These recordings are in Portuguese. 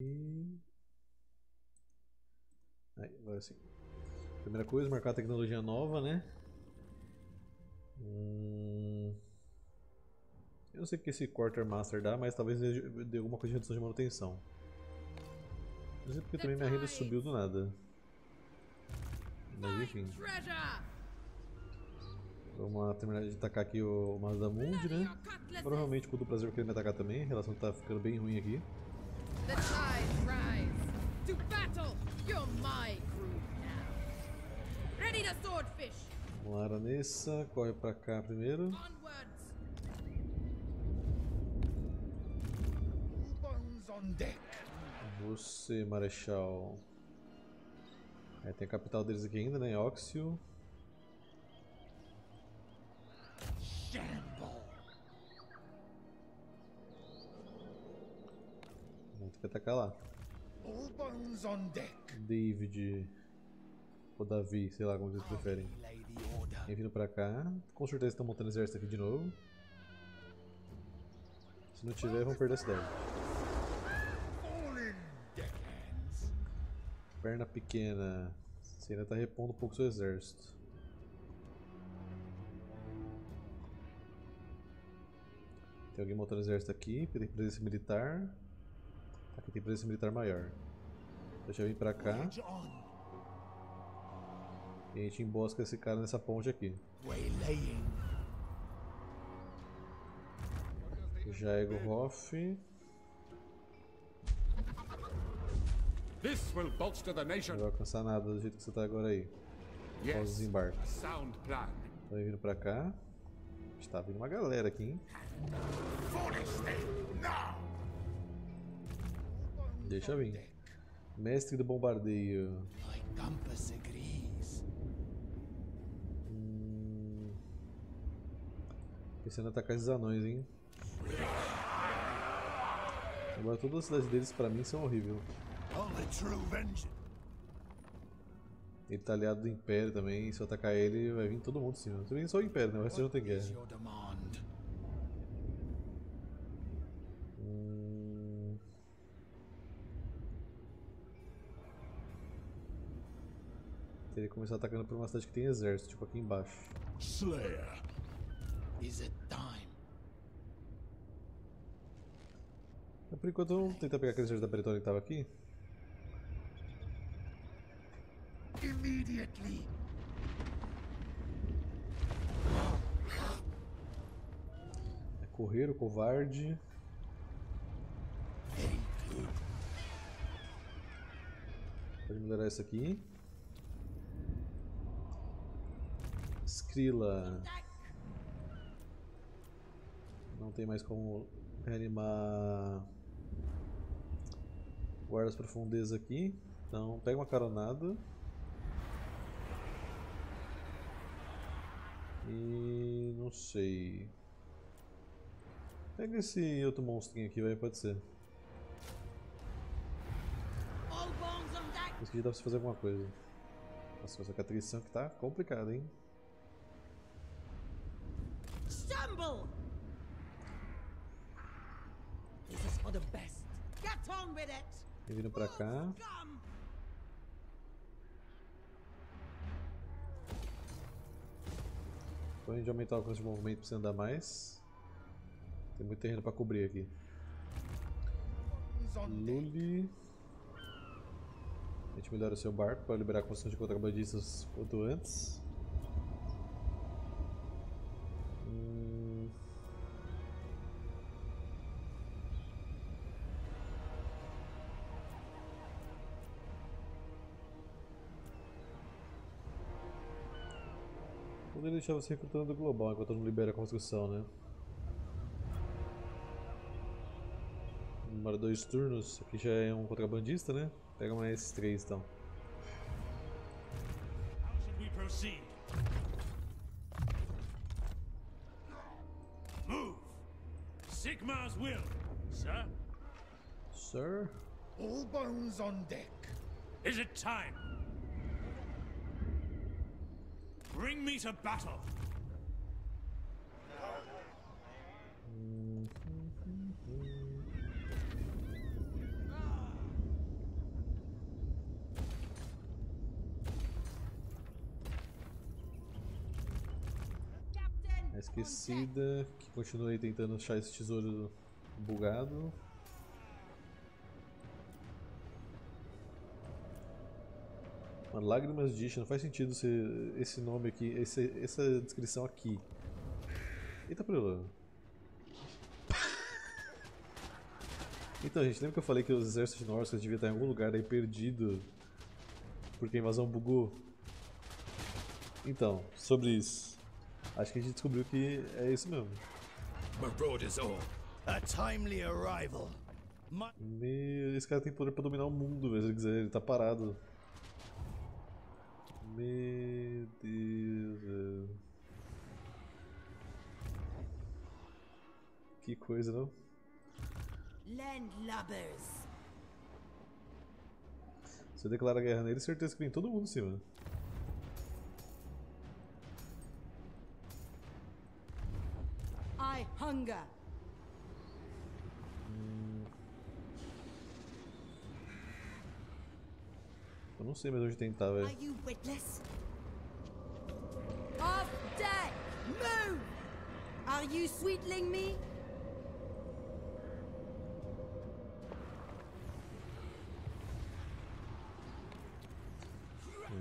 E... Aí, agora sim. Primeira coisa, marcar tecnologia nova, né? Hum... Eu não sei o que esse Quartermaster dá, mas talvez dê alguma coisa de redução de manutenção. Não sei porque também minha renda subiu do nada. Mas enfim. Vamos terminar de atacar aqui o Mazdamundi, né? Provavelmente com o do prazer vai querer me atacar também, a relação tá ficando bem ruim aqui. Vamos lá, Aranessa, corre pra cá primeiro. Você, Marechal. É, tem a capital deles aqui ainda, né? Oxio. Vamos ter que atacar lá. David. Ou Davi, sei lá como vocês preferem. Vem vindo pra cá. Com certeza estão montando exército aqui de novo. Se não tiver, vão perder a cidade. Perna pequena. Você ainda está repondo um pouco seu exército. Tem alguém montando exército aqui, tem presença militar. Aqui tem presença militar maior. Deixa eu vir pra cá. E a gente embosca esse cara nessa ponte aqui. Jaego Hoff. Não vai alcançar nada do jeito que você está agora aí. Após o desembarque. Estão vindo pra cá. Está vindo uma galera aqui, hein? Deixa vir. Mestre do bombardeio. Hum... Pensando em atacar esses anões, hein? Agora todas as cidades deles pra mim são horríveis. Ele tá aliado do Império também, se eu atacar ele vai vir todo mundo em cima. Também só o Império, né? O resto não tem guerra. Hum... Teria que começar atacando por uma cidade que tem exército, tipo aqui embaixo. Slayer. Is it time? Por enquanto vamos tentar pegar aquele exército da Bretônia que tava aqui. immediately. É correr o covarde. Pode melhorar isso aqui. Skrilla. Não tem mais como reanimar guardas profundeza aqui. Então pega uma caronada. E não sei. Pega esse outro monstrinho aqui, vai, pode ser. Isso aqui dá pra fazer alguma coisa. Nossa, essa catrição que tá complicada, hein? Stumble! This is for the best. Vindo pra cá. Quando a gente aumentar o alcance de movimento precisa andar mais. Tem muito terreno para cobrir aqui. Luli. A gente melhora o seu barco para liberar a construção de contrabandistas quanto antes. Deixar você recrutando global enquanto não libera a construção, né? Demora dois turnos. Aqui já é um contrabandista, né? Pega mais três então. How should we proceed? Move! Sigmar's will, sir. Sir? All bones on deck. Is it time? Bring me to battle. esquecida, que continuei tentando achar esse tesouro bugado. Mano, Lágrimas de Isha, não faz sentido ser esse nome aqui, esse, essa descrição aqui. Eita, problema. Então, gente, lembra que eu falei que os exércitos nórdicos deviam estar em algum lugar aí perdido porque a invasão bugou? Então, sobre isso. Acho que a gente descobriu que é isso mesmo. Marauders all. A timely arrival. My Meu, esse cara tem poder pra dominar o mundo, velho, se ele quiser, ele tá parado. Meu Deus, velho. Que coisa, não? Landlubbers. Se eu declarar guerra nele, certeza que vem todo mundo em cima. I hunger. Eu não sei mais onde tentar, velho. Are you witless? Of death! Move! Are you sweetling me?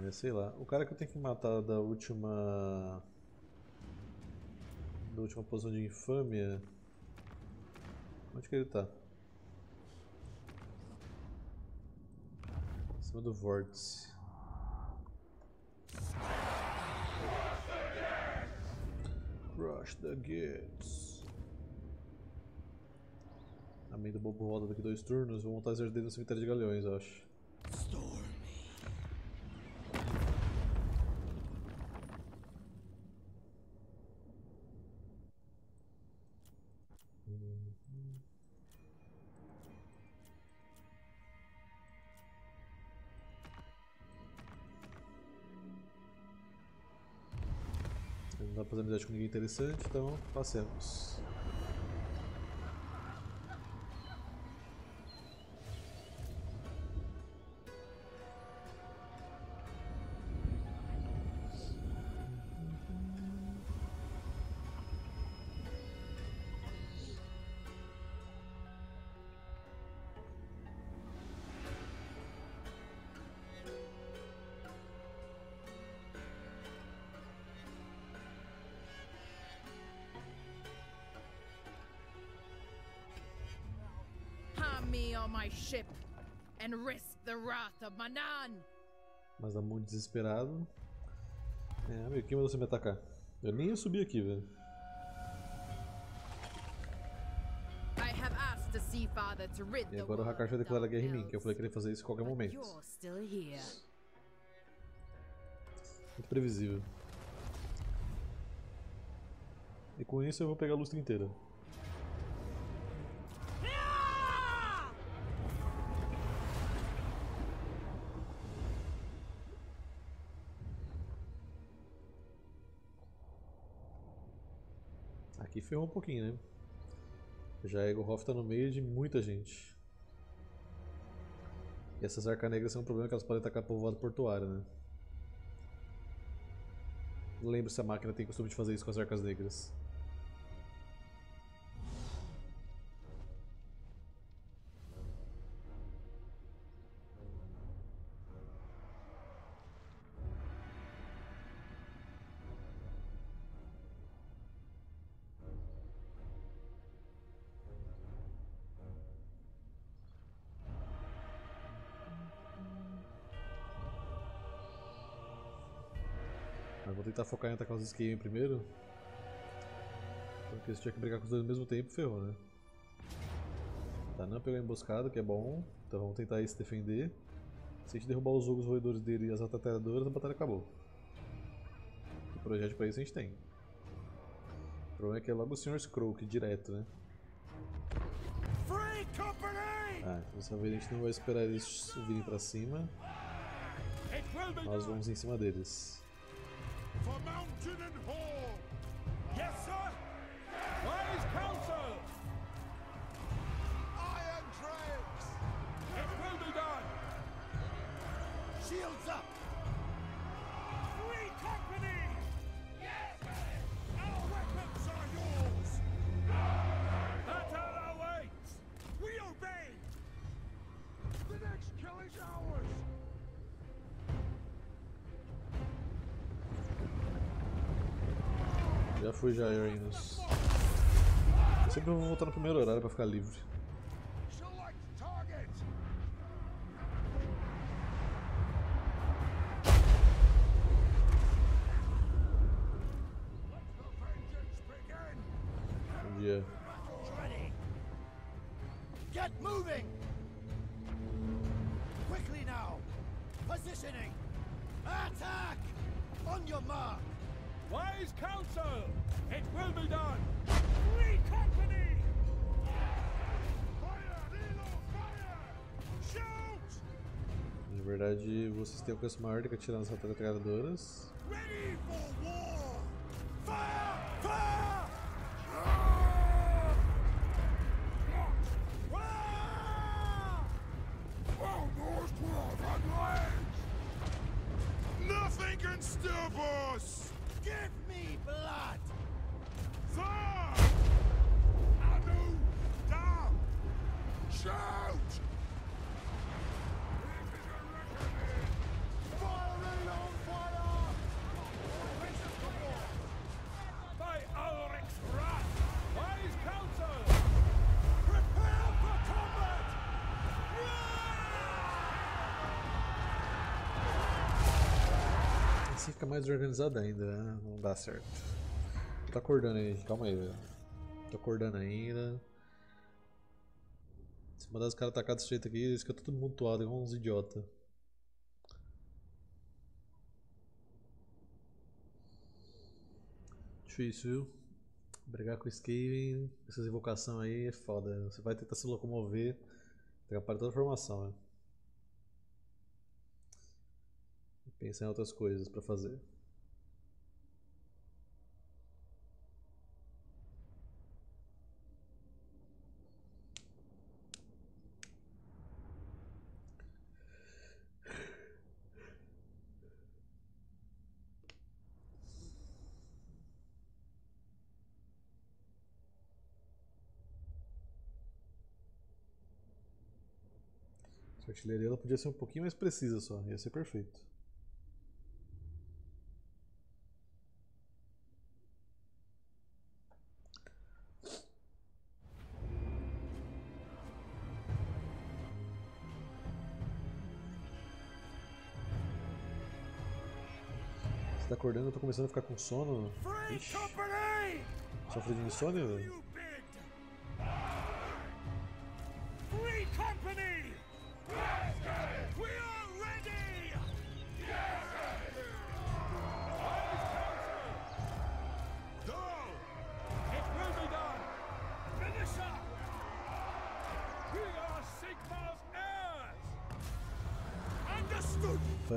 É, sei lá. O cara que eu tenho que matar da última. Da última posição de infâmia. Onde que ele tá? Cima do vórtice. Crush the gates. A meio do bobo volta daqui dois turnos. Vou montar dele no cemitério de galeões, eu acho. Com ninguém interessante, então passemos. Mas tá muito desesperado. É, amigo, quem mandou você me atacar? Eu nem ia subir aqui, velho. E agora o Hakashi vai declarar guerra em mim, que eu falei que ele ia fazer isso em qualquer momento. Muito previsível. E com isso eu vou pegar a lustra inteira. Ferrou um pouquinho, né? Já Egorhoff tá no meio de muita gente. E essas arcas negras são um problema que elas podem atacar povoado portuário, né? Lembro se a máquina tem costume de fazer isso com as arcas negras. Tentar focar em atacar os Skaven primeiro. Porque se tiver que brigar com os dois ao mesmo tempo, ferrou, né? Tá, não pegou a emboscada, que é bom. Então vamos tentar aí se defender. Se a gente derrubar os ogros roedores dele e as atateradoras, a batalha acabou. E projeto pra isso a gente tem. O problema é que é logo o Sr. Scroak direto, né? Ah, então dessa vez a gente não vai esperar eles virem pra cima. Nós vamos em cima deles. For mountain and hall. Fui já, Uranus. Eu sempre vou voltar no primeiro horário pra ficar livre. Vocês têm alcance maior do que atirar nas metralhadoras. Ready for war. Fire, fire. Nothing can stop us. Give me blood! Fire! Anu! Down! Shout! Fica mais organizado ainda, né? Não dá certo. Tô acordando aí, calma aí, velho. Tô acordando ainda. Se mandar os caras atacar desse jeito aqui, eles ficam tudo mutuado, igual uns idiota. Difícil, viu? Brigar com o Skaven, essas invocações aí é foda. Você vai tentar se locomover, atrapalha toda a formação, né? Pensar em outras coisas pra fazer. Artilharia ela podia ser um pouquinho mais precisa só, ia ser perfeito. Começando a ficar com sono. Ixi, sofre de insônia! Free company!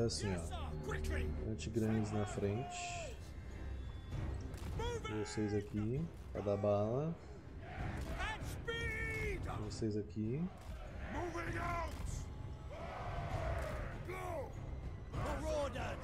Assim, ó. Antigrandes na frente. Vocês aqui, pra dar bala. Vocês aqui. Moving out! Go! Marauder,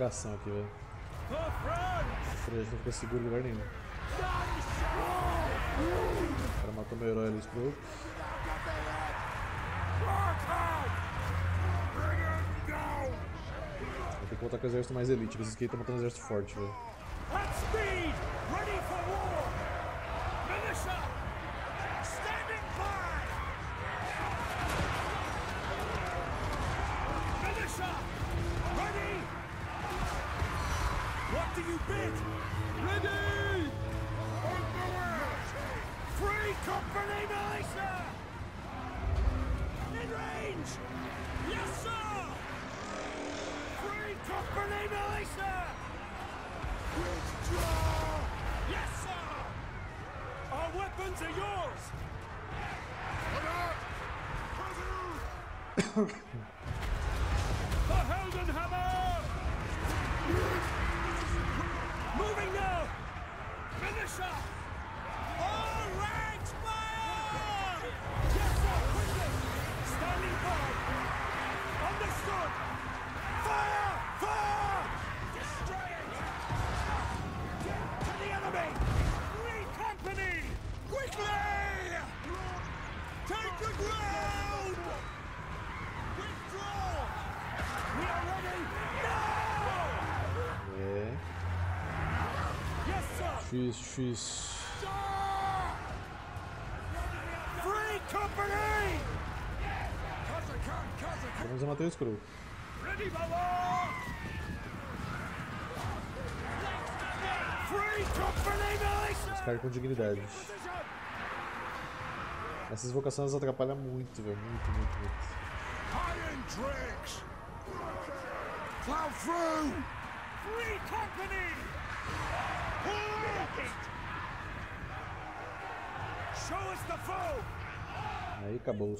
Equivocação aqui, velho. Freja não fica seguro em lugar nenhum. O cara matou meu herói ali, down! Vai ter que voltar com o exército mais elite, porque esses aqui estão matando um exército forte, velho. Difícil, difícil. Free company! Kazakan, Kazakan! Vamos matar o Scroll. Ready! Os caras com dignidade. Essas vocações atrapalham muito, velho. Muito, muito, muito. Iron Dregs! Plow through! Free company! Hold it! Show us the foe! Aí acabou.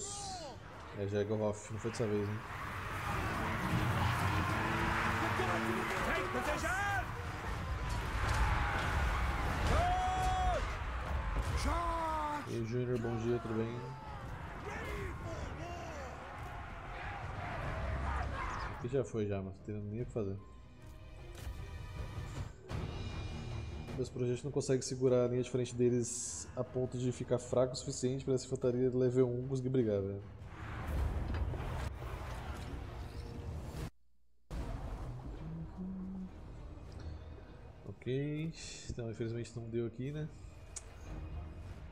É, já é não foi dessa vez, hein? E aí, Júnior, bom dia, tudo bem? Aqui já foi já, mas não tem nem o que fazer. Meus projetos não conseguem segurar a linha de frente deles a ponto de ficar fraco o suficiente para essa infantaria de level 1 conseguir brigar, velho. Ok, então infelizmente não deu aqui, né?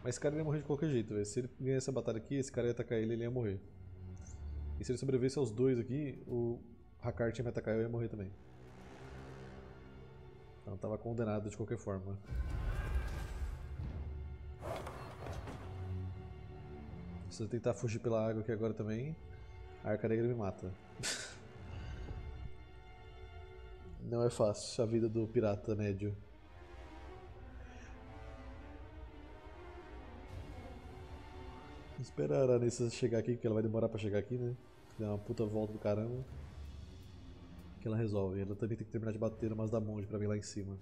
Mas esse cara ia morrer de qualquer jeito, velho. Se ele ganhar essa batalha aqui, esse cara ia atacar ele, ele ia morrer. E se ele sobrevivesse aos dois aqui, o Hakart ia me atacar e eu ia morrer também. Então tava condenado de qualquer forma. Se eu tentar fugir pela água aqui agora também, a Arca Negra me mata. Não é fácil a vida do pirata médio. Esperar a Aranessa chegar aqui, porque ela vai demorar pra chegar aqui, né? Dá uma puta volta do caramba. Que ela resolve. Ela também tem que terminar de bater umas da monge pra vir lá em cima.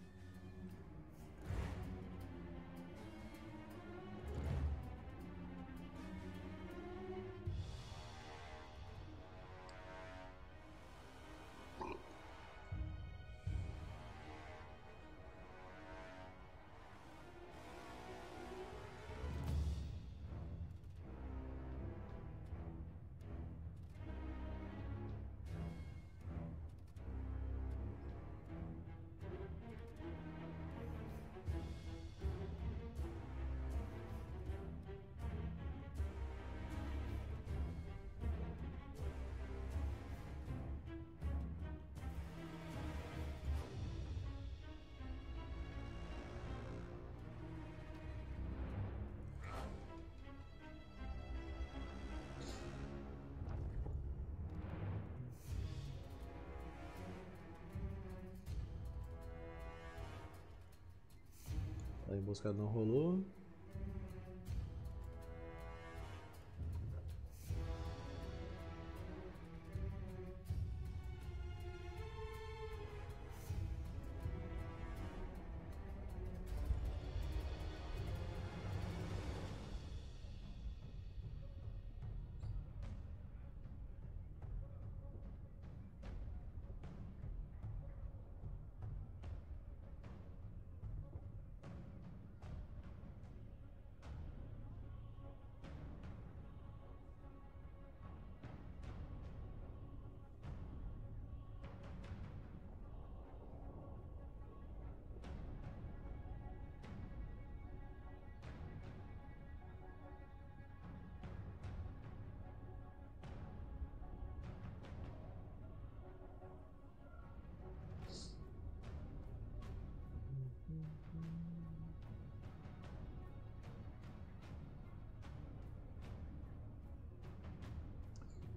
A emboscada não rolou.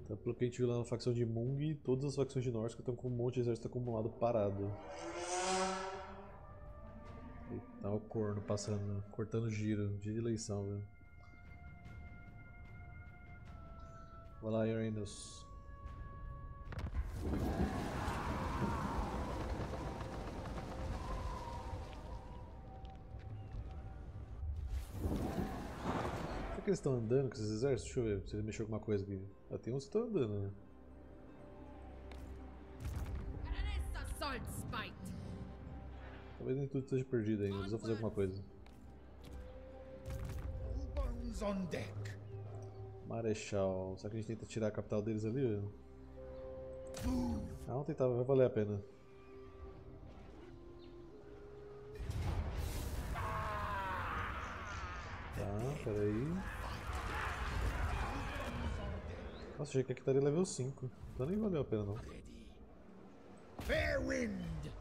Então, pelo que a gente viu lá na facção de Mung, todas as facções de Norsk estão com um monte de exército acumulado parado. Tá o corno passando, cortando giro, dia de eleição, velho. Vai lá. Que eles estão andando com esses exércitos? Deixa eu ver se ele mexeu alguma coisa aqui. Ah, tem uns que estão andando, né? Talvez nem tudo esteja perdido ainda, eles vão fazer alguma coisa. Marechal. Será que a gente tenta tirar a capital deles ali? Ah, vamos tentar, vai valer a pena. Tá, peraí. Nossa, achei que aqui estaria level 5. Então nem valeu a pena não. Fair wind.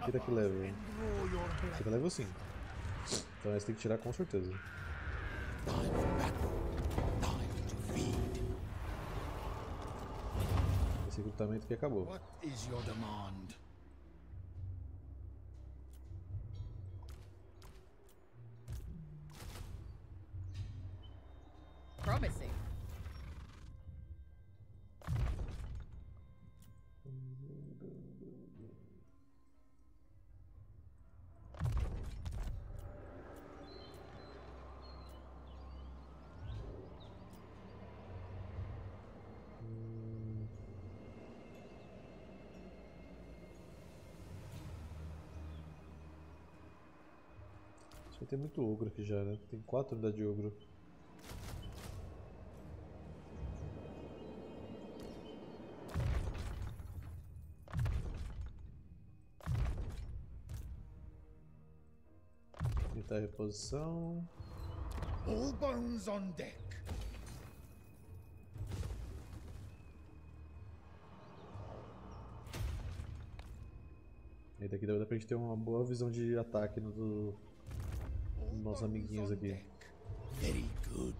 Aqui tá que level? Aqui tá level 5. Então esse tem que tirar com certeza. Esse recrutamento aqui acabou. What is your demand? Tem muito ogro aqui já, né? Tem 4 unidades de ogro. Tentar a reposição. All bones on deck. E daqui dá pra gente ter uma boa visão de ataque no do- nossos amiguinhos aqui. deck. Very good.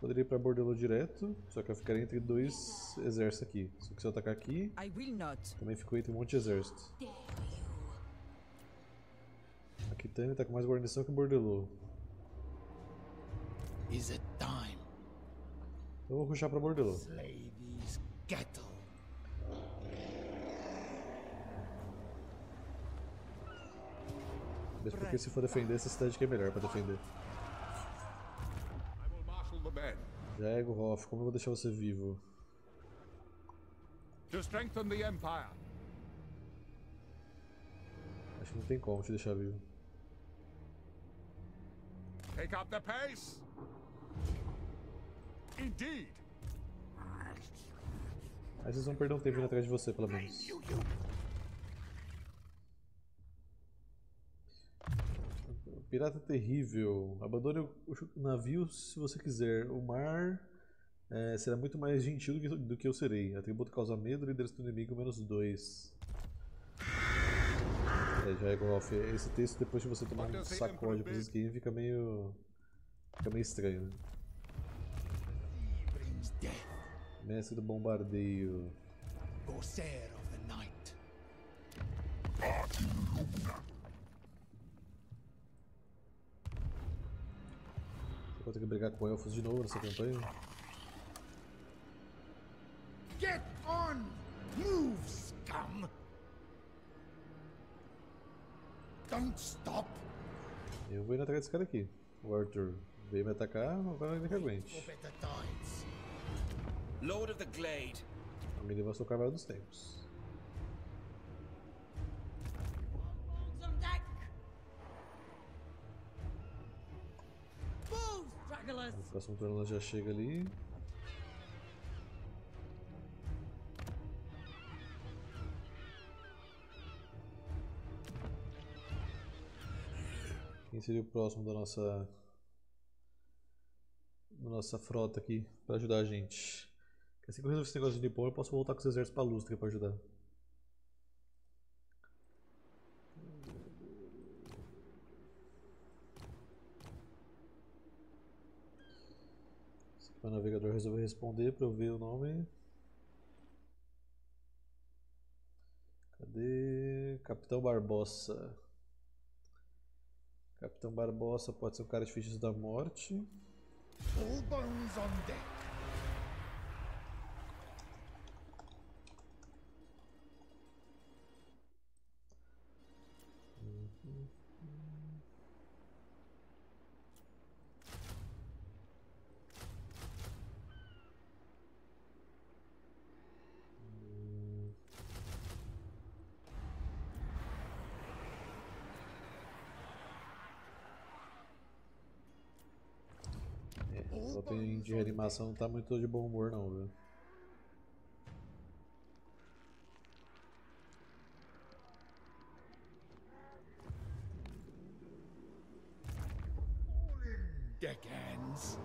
Poderia ir pra Bordelô direto, só que eu ficaria entre dois exércitos aqui. Só que se eu atacar aqui, também ficou entre um monte de exército. A Kitânia tá com mais guarnição que o Bordelô. Time? Eu vou ruxar pra Bordelô. Slay these cattle. Mesmo porque se for defender, essa cidade que é melhor pra defender. Men Jaego Hoff, como eu vou deixar você vivo? to strengthen the Empire. Acho que não tem como te deixar vivo. Take up the pace. Indeed. Aí vocês vão perder um tempo atrás de você, pelo menos. Pirata terrível. Abandone o navio se você quiser. O mar é, será muito mais gentil do que, do que eu serei. Atributo causa medo, liderança do inimigo menos 2. É, já é Golf. Esse texto, depois de você tomar um sacode pra esse game, fica meio. fica meio estranho. Né? Mestre do bombardeio. Corsair of the night. Ter que brigar com elfos de novo nessa campanha. Get on! Move, scum! Don't stop! Eu vou ir atrás desse cara aqui. O Arthur veio me atacar, agora ele que aguente. Lord of the Glade. Alguém devastou o cavalo dos tempos. No próximo turno ela já chega ali. Quem seria o próximo da nossa da nossa frota aqui para ajudar a gente? Assim que eu resolver esse negócio de Nippon, eu posso voltar com os exércitos para Lustre para ajudar. O navegador resolver responder para eu ver o nome. Cadê? Capitão Barbosa. Capitão Barbosa pode ser um cara de fichas da morte. All bones on deck. De reanimação não tá muito de bom humor não, viu? Deckhands.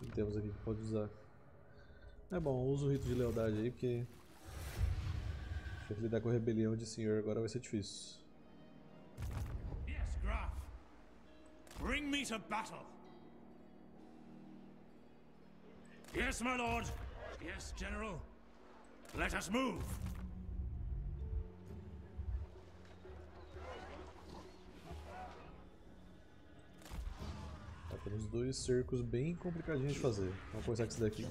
O que temos aqui que pode usar? É bom, usa o rito de lealdade aí, porque. Tem que lidar com a rebelião de senhor agora vai ser difícil. Yes, Graf. Bring me to battle. Yes, my lord. Yes, General. Let us move. Tá, temos dois cercos bem complicadinhos de fazer. Vamos começar com esse daqui.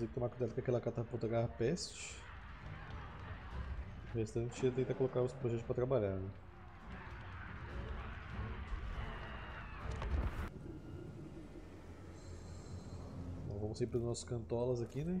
Ter que tomar cuidado com aquela catapulta garra peste. O restante é tentar colocar os projetos pra trabalhar. Né? Vamos sempre os nossos cantolas aqui, né?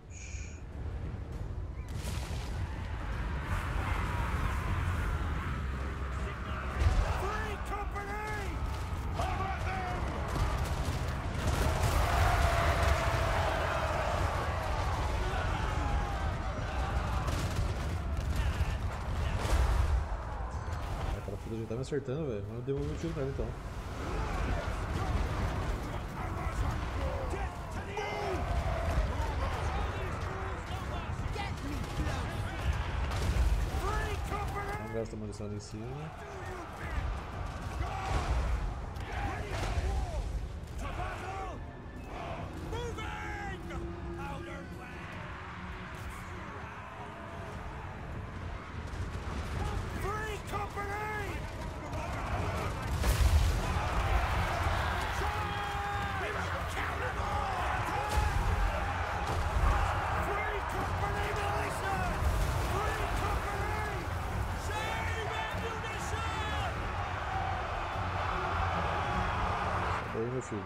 tá me acertando, velho. Mas eu devolvi o tiro então. Blown! Free company! Não gasta munição ali em cima. Filho.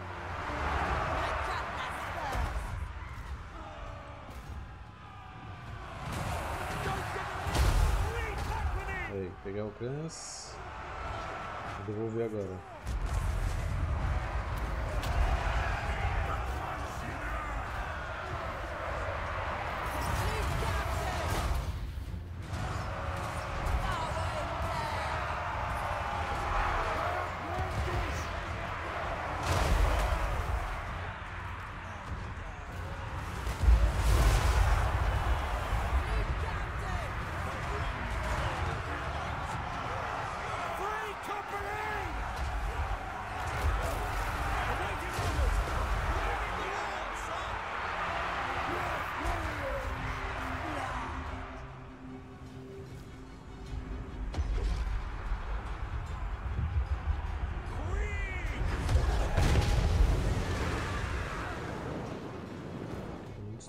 Aí, peguei alcance. Vou devolver agora.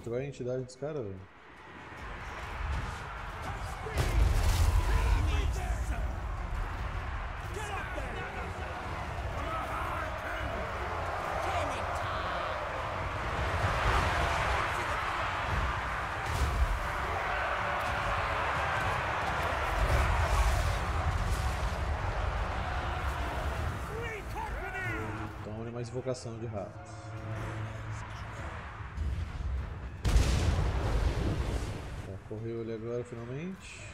Destrói a entidade dos caras, velho. Tome mais invocação de rato. Correu ele agora finalmente.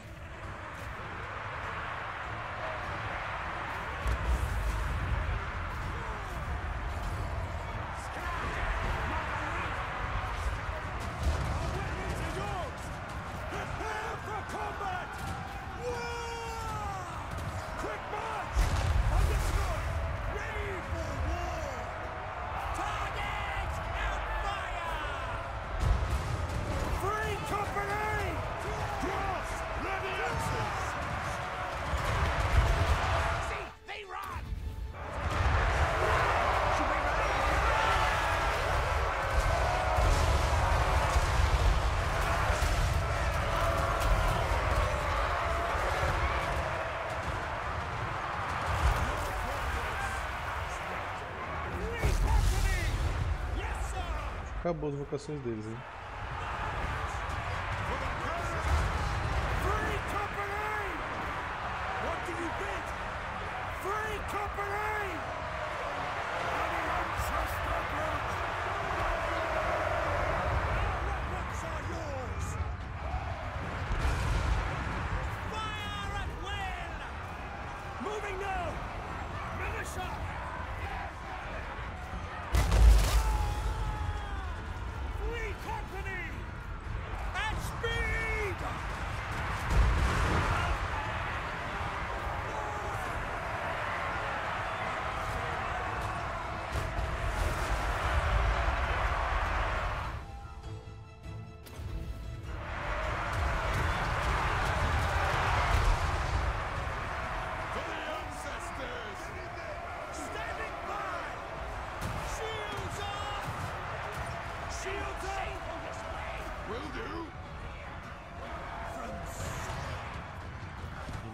Acabou as invocações deles, hein?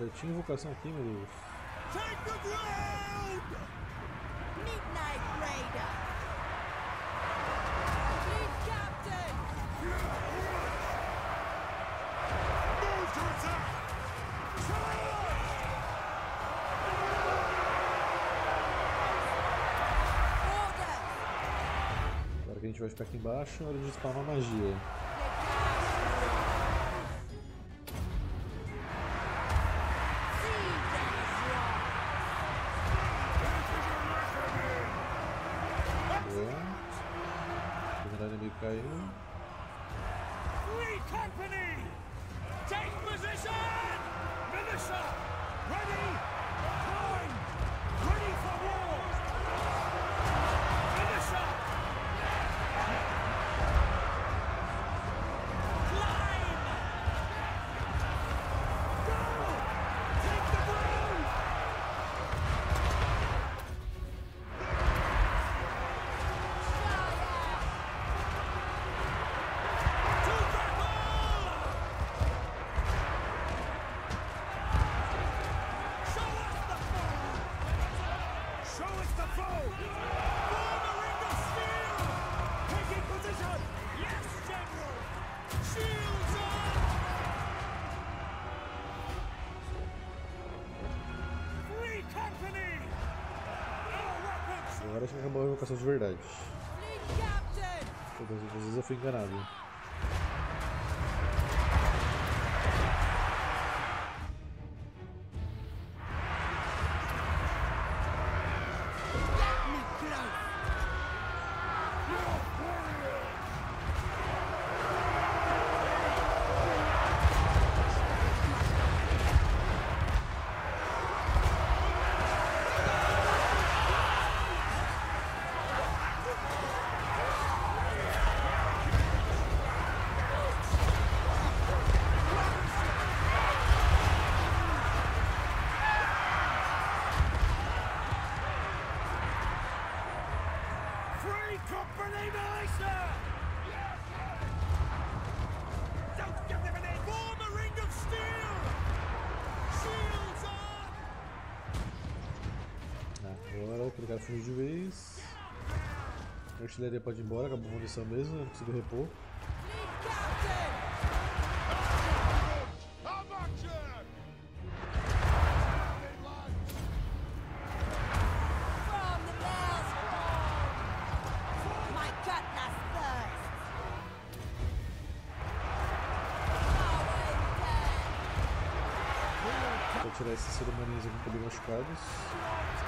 Ainda tinha invocação aqui, meu Deus. Take the ground! Midnight Raider! Lead Captain! Move to attack! Charge! Order! Agora que a gente vai ficar aqui embaixo, é hora de spawnar magia. Primeiro Acho que acabou a invocação de verdade. Todas as vezes eu fui enganado. Fugiu de vez. A artilharia pode ir embora, acabou a munição mesmo, não consigo repor. Vou tirar esses ser humaninhos aqui que estão bem machucados.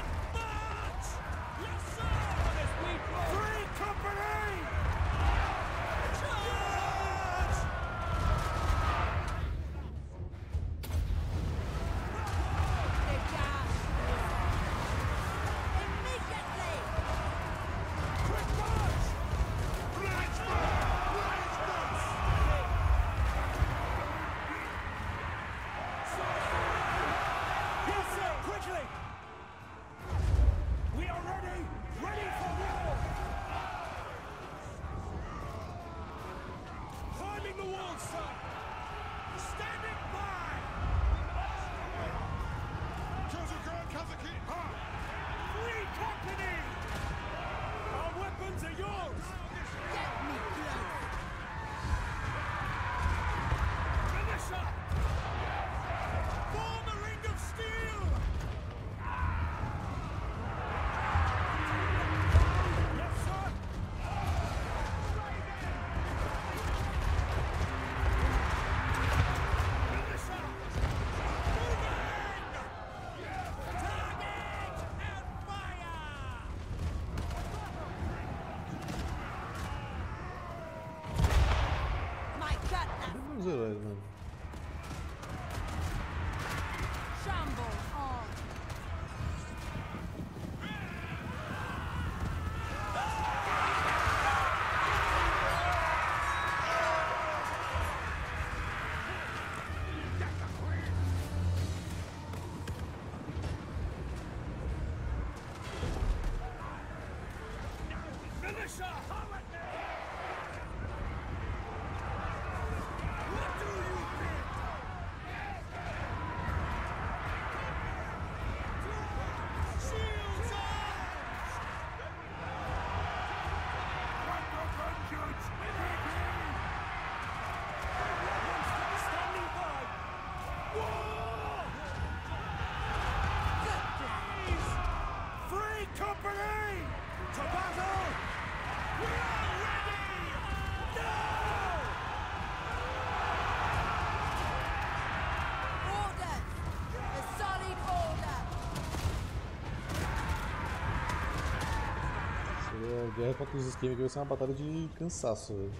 guerra contra os esquemas que vai ser uma batalha de cansaço, velho.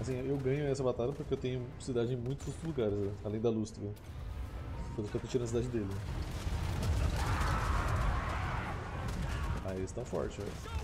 Assim, eu ganho essa batalha porque eu tenho cidade em muitos lugares, né? além da Lustra. Por isso que eu tô tirando a cidade dele. Aí eles estão fortes, velho.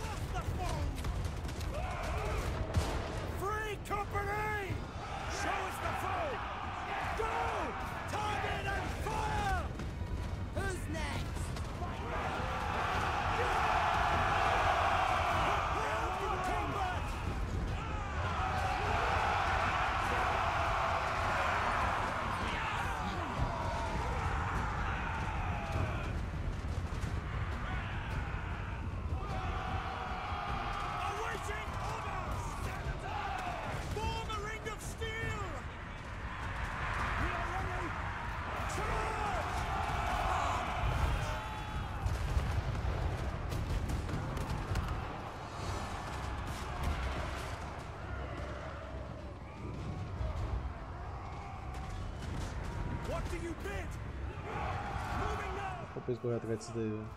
Now! Qual o peso correto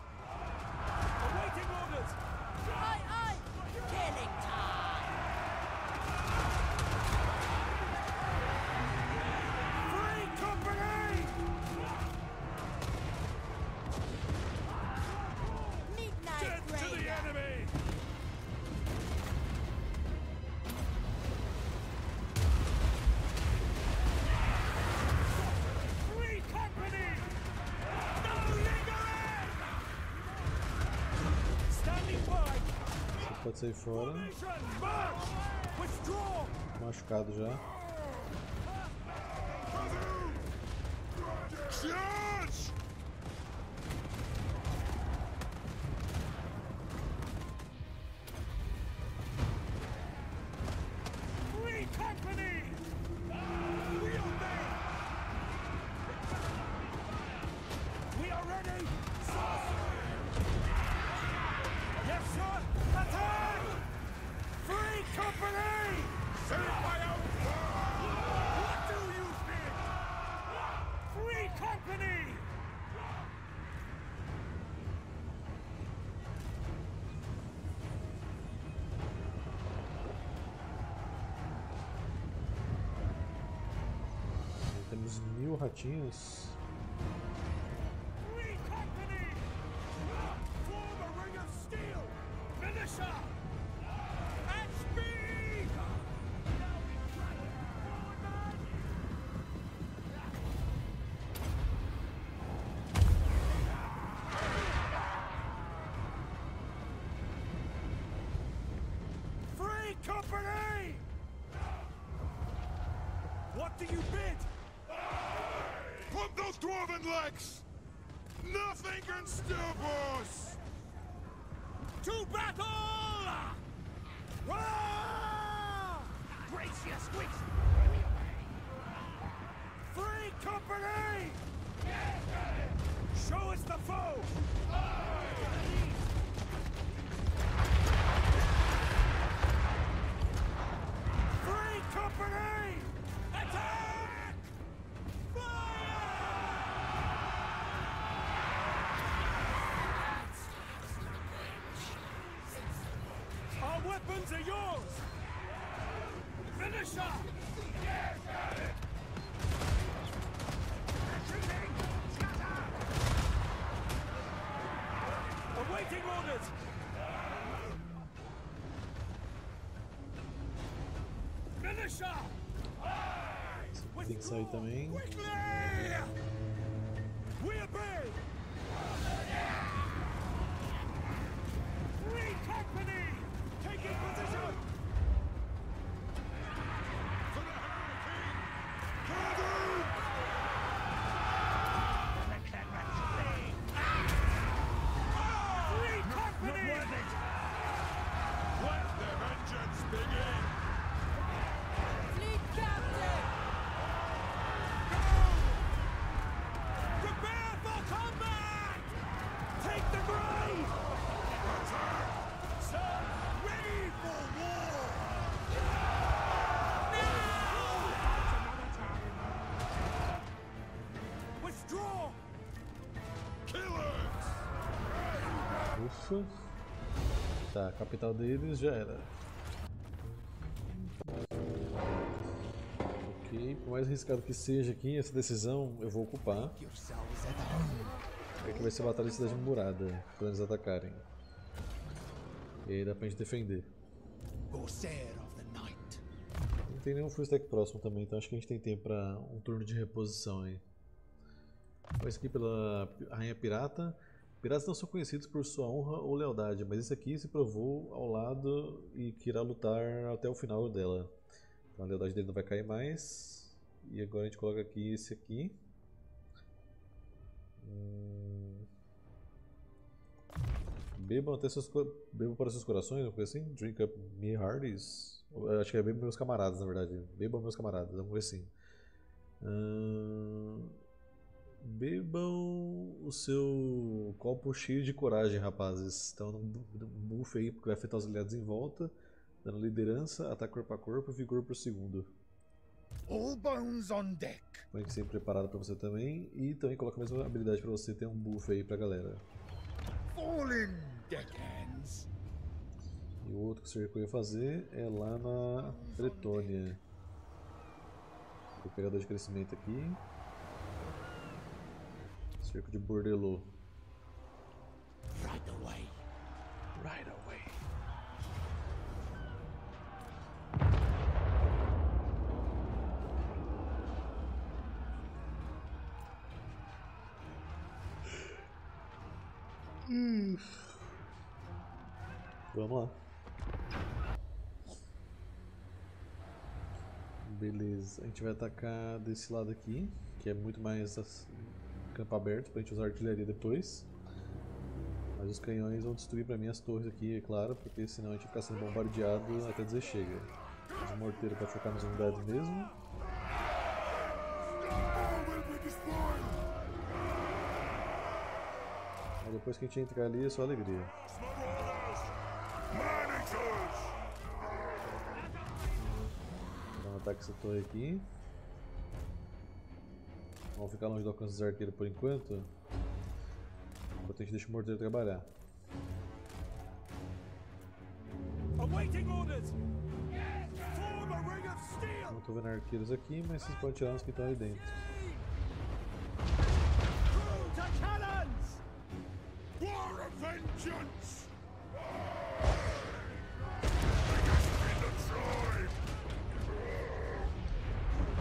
pode sair fora. Machucado já. Mil ratinhos. Nothing weapons are yours! Finisher! Retreating! Scatter! Awaiting orders! Finisher! Tem que sair também. Quickly! Ufa. Tá, a capital deles já era. Ok, por mais arriscado que seja aqui, essa decisão eu vou ocupar. Aqui vai ser a batalha de cidade murada, quando eles atacarem. E aí dá pra gente defender. Não tem nenhum full stack próximo também, então acho que a gente tem tempo pra um turno de reposição aí. Esse aqui pela Rainha Pirata. Piratas não são conhecidos por sua honra ou lealdade, mas esse aqui se provou ao lado e que irá lutar até o final dela. Então a lealdade dele não vai cair mais. E agora a gente coloca aqui esse aqui. Hum. Bebam, até seus, bebam para seus corações, uma coisa assim. Drink up me hearties. Eu Acho que é bebam meus camaradas, na verdade. Bebam meus camaradas, alguma coisa assim. Ahn, Bebam o seu copo cheio de coragem, rapazes. Então, um buff aí, porque vai afetar os aliados em volta, dando liderança, ataque corpo a corpo e vigor por segundo. All bones on deck. Põe aqui sempre preparado pra você também. E também coloca a mesma habilidade pra você ter um buff aí pra galera. Fall in, deckhands. E o outro que eu ia fazer é lá na Bretônia. Vou pegador de crescimento aqui. Cerco de Bordelô. Right away. Right away. Vamos lá. Beleza, a gente vai atacar desse lado aqui, que é muito mais campo aberto pra gente usar artilharia depois. Mas os canhões vão destruir pra mim as torres aqui, é claro, porque senão a gente vai ficar sendo bombardeado até dizer chega. Os morteiros pra focar nas unidades mesmo. Aí depois que a gente entrar ali é só alegria. Dá um ataque essa torre aqui. Vamos ficar longe do alcance dos arqueiros por enquanto. Enquanto a gente deixa o morteiro trabalhar. Não tô vendo arqueiros aqui, mas vocês podem tirar os que estão aí dentro.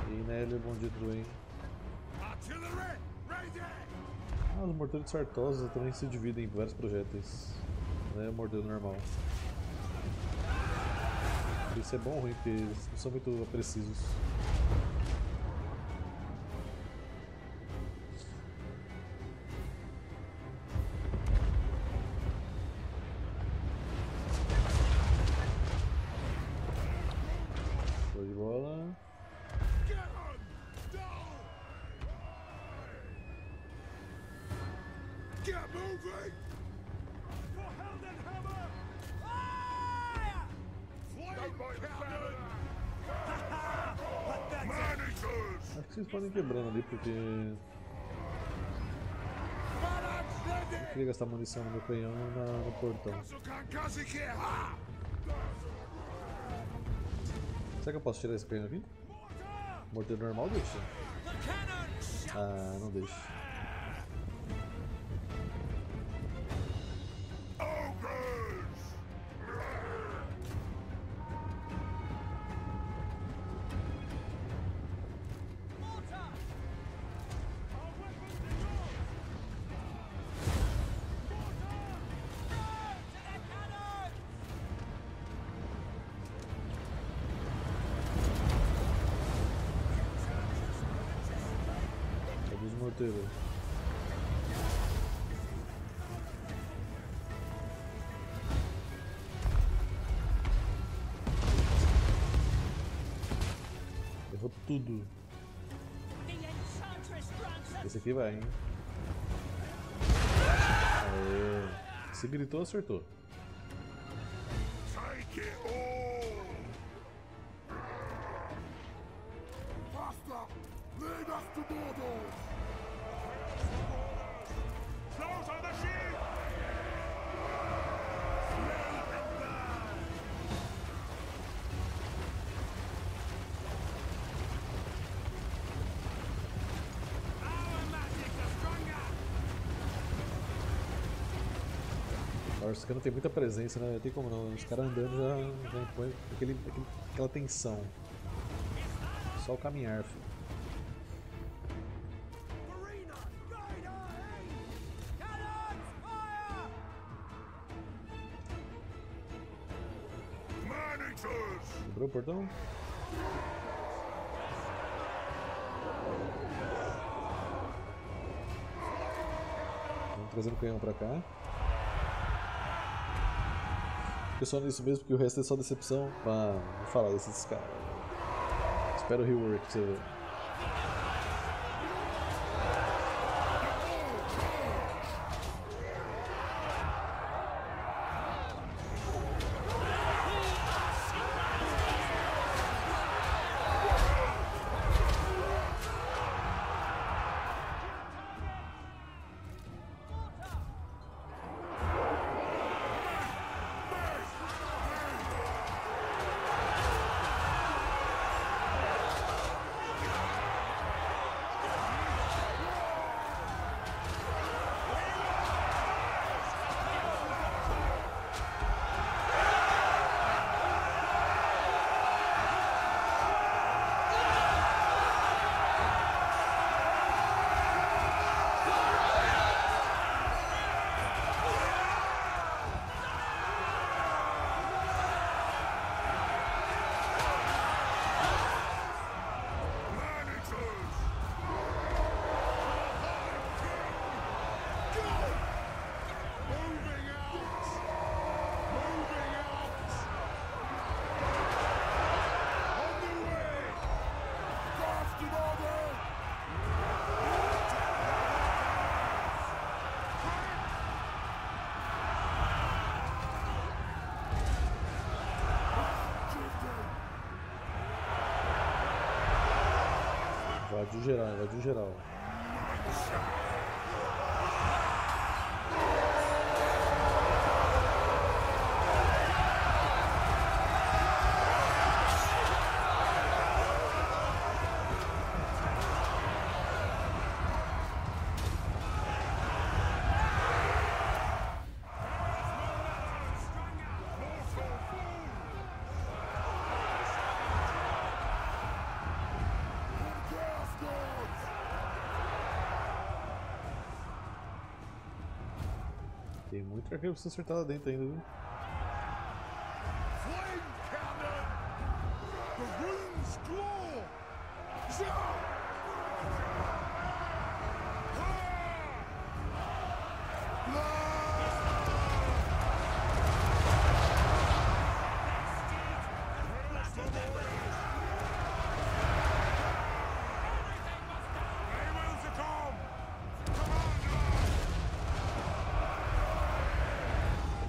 E Nélio, bom dia, tudo Ah, os morteiros de Sartosa também se dividem em vários projéteis. Não é o morteiro normal. Isso é bom ou ruim, porque eles não são muito precisos. Moving. For Heldenhammer. Fire! Flaming cannon. Managers. Acho que vocês podem quebrando ali, porque eu queria gastar munição no meu canhão na- no portão. Será que eu posso tirar esse canhão aqui? Morteiro normal deixa? Ah, não deixa. Vai, hein? Aê. Se gritou, acertou. Os caras tem muita presença, né? Não tem como não. Os caras andando já, já impõe aquele, aquele- aquela tensão. Só o caminhar, filho. Quebrou o portão? Vamos trazendo o canhão pra cá. Fica só nisso mesmo, porque o resto é só decepção. Vou falar desses caras. Espera o rework pra você ver. Invadiu geral, invadiu geral. Tem muito arqueiro pra você acertar lá dentro ainda, viu?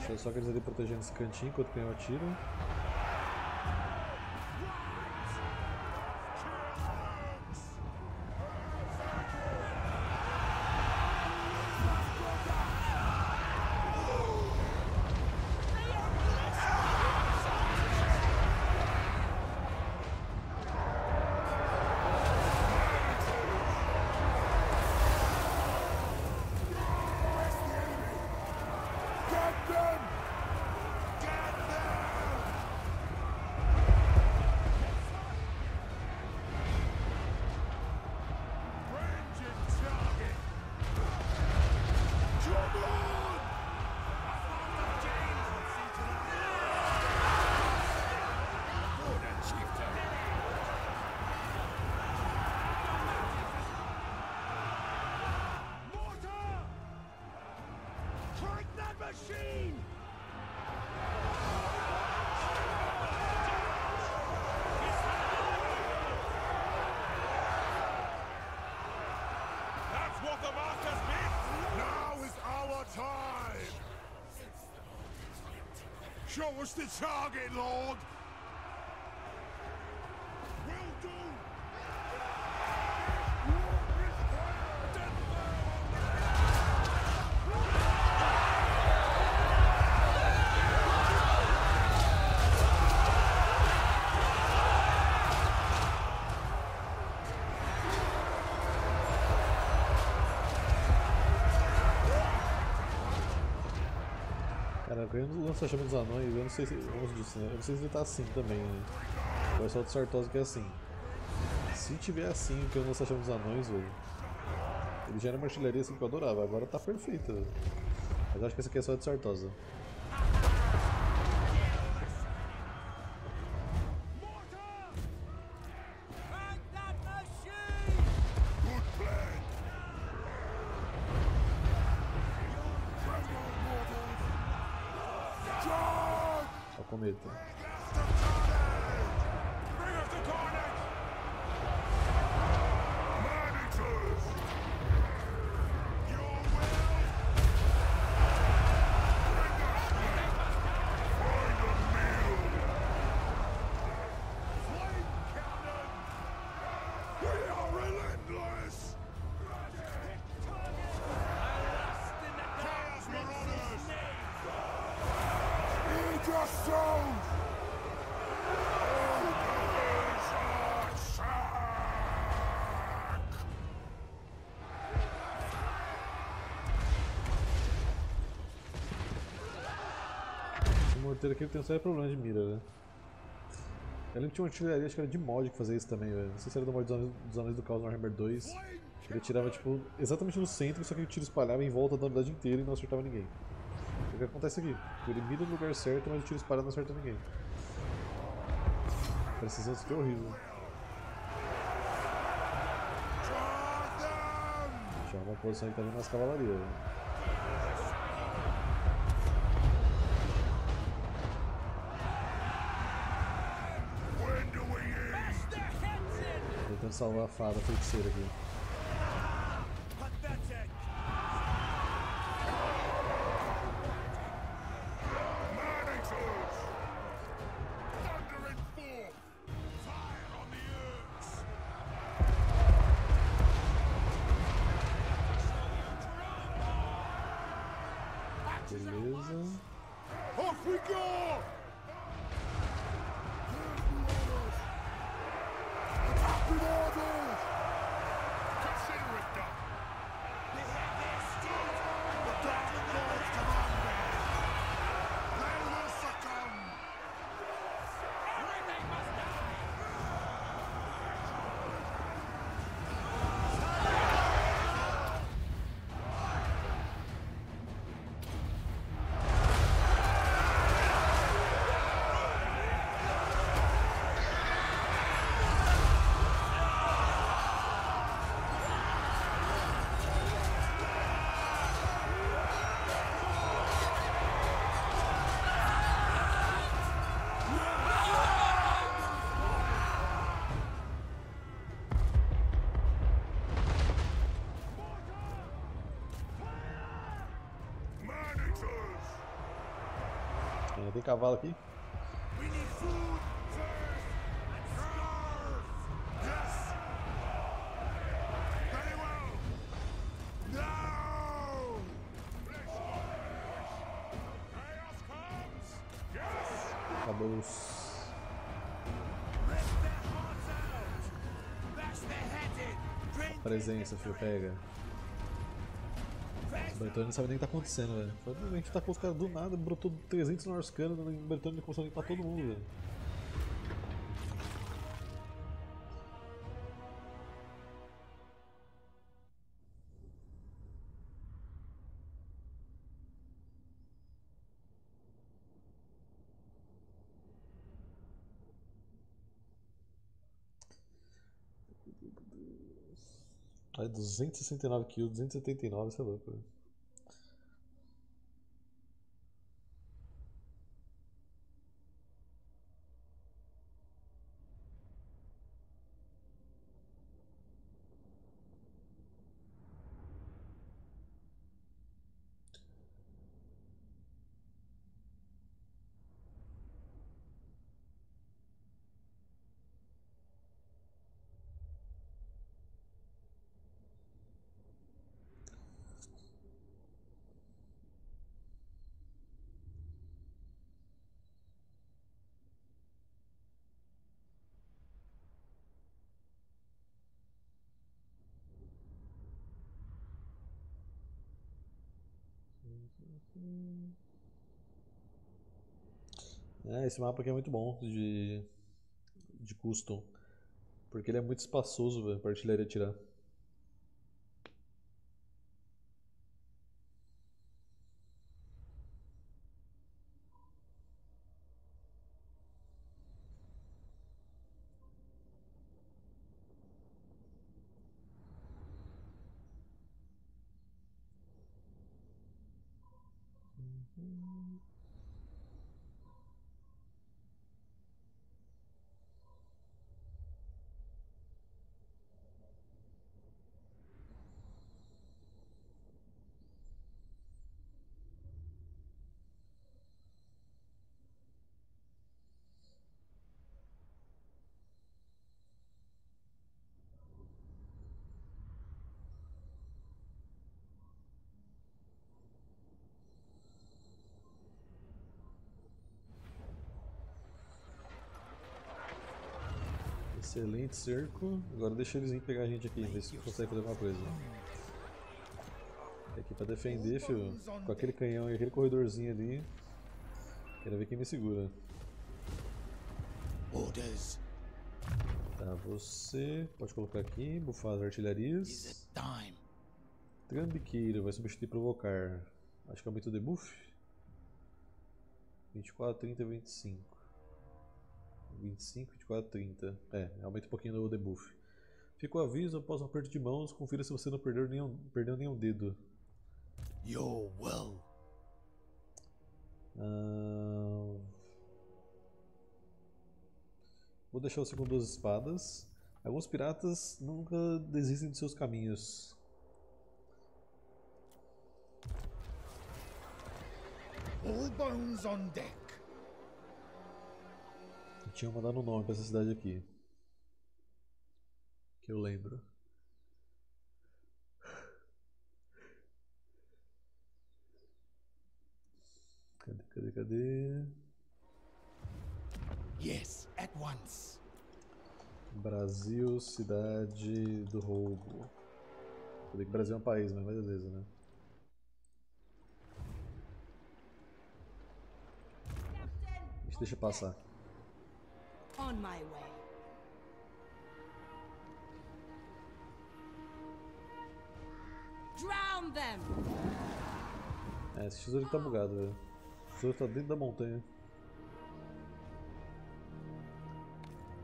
Deixa só aqueles ali protegendo esse cantinho enquanto o atiro. Get machine! That's what the Masters meant! Now is our time! Show us the target, Lord! Ganhando o lança-chama dos anões, eu não sei se. Vamos dizer, né? Eu não sei se ele tá assim também, né? O pessoal do Sartosa que é assim. Se tiver assim, que é o lança-chama dos anões, velho. Ele já era uma artilharia assim que eu adorava, agora tá perfeito, velho. Mas acho que esse aqui é só de Sartosa. Morteiro aqui tem um sério problema de mira, né? Eu lembro que tinha uma artilharia, acho que era de mod que fazia isso também, velho. Não sei se era do mod dos Anéis do Caos no Warhammer 2. Ele atirava, tipo, exatamente no centro, só que o tiro espalhava em volta da unidade inteira e não acertava ninguém. O que acontece aqui? Ele mira no lugar certo, mas o tiro espalhado não acerta ninguém. A precisão disso aqui é horrível. Tinha uma posição aí também nas cavalarias. velho. Salvar a fada feiticeira aqui. Heads in! Drink Presença, filho, pega. Bertone não sabe nem o que tá acontecendo, velho. Fala, "Não, A gente tá com os caras do nada, brotou 300 Norscanos, o Bertone começou a limpar todo mundo, velho. Aí 269 kills, 279, você é louco, velho. É, esse mapa aqui é muito bom de, de custom. Porque ele é muito espaçoso, velho, pra artilharia atirar. Cerco. Agora deixa eles virem pegar a gente aqui, ver se consegue fazer alguma coisa. E aqui pra defender, com aquele canhão e aquele corredorzinho ali. Quero ver quem me segura. Orders. Tá, você pode colocar aqui, bufar as artilharias. Trambiqueiro vai substituir provocar. Acho que aumenta o debuff. 24, 30, 25. 25, 24, 30. É, aumenta um pouquinho o debuff. Fica o aviso após um aperto de mãos. Confira se você não perdeu nenhum, perdeu nenhum dedo. Your will. Ahn, Vou deixar você com duas espadas. Alguns piratas nunca desistem de seus caminhos. All bones on deck! Tinha mandado um nome pra essa cidade aqui. Que eu lembro. Cadê, cadê, cadê? Yes, at once. Brasil, cidade do roubo. Cadê que Brasil é um país, mas vezes, né? A gente deixa passar. On my way. Drown them! É, esse tesouro tá bugado, velho. O tesouro tá dentro da montanha.